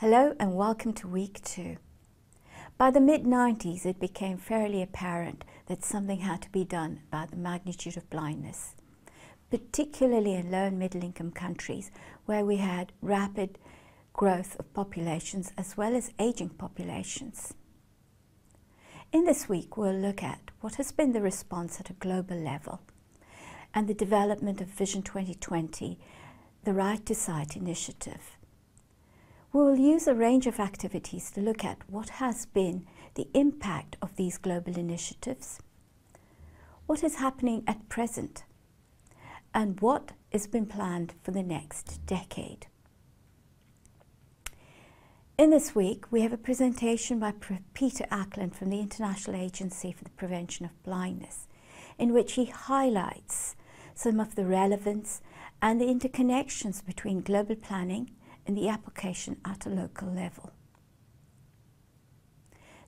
Hello and welcome to week two. By the mid 90s, it became fairly apparent that something had to be done about the magnitude of blindness, particularly in low and middle income countries where we had rapid growth of populations as well as aging populations. In this week, we'll look at what has been the response at a global level and the development of Vision 2020, the Right to Sight initiative. We will use a range of activities to look at what has been the impact of these global initiatives, what is happening at present, and what has been planned for the next decade. In this week, we have a presentation by Peter Ackland from the International Agency for the Prevention of Blindness, in which he highlights some of the relevance and the interconnections between global planning and the application at a local level.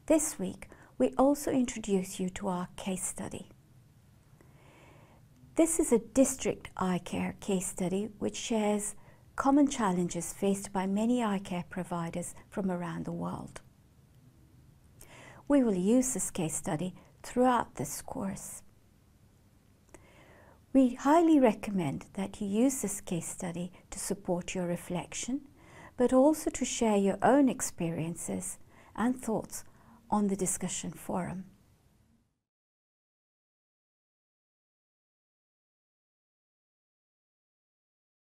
This week, we also introduce you to our case study. This is a district eye care case study which shares common challenges faced by many eye care providers from around the world. We will use this case study throughout this course. We highly recommend that you use this case study to support your reflection, but also to share your own experiences and thoughts on the discussion forum.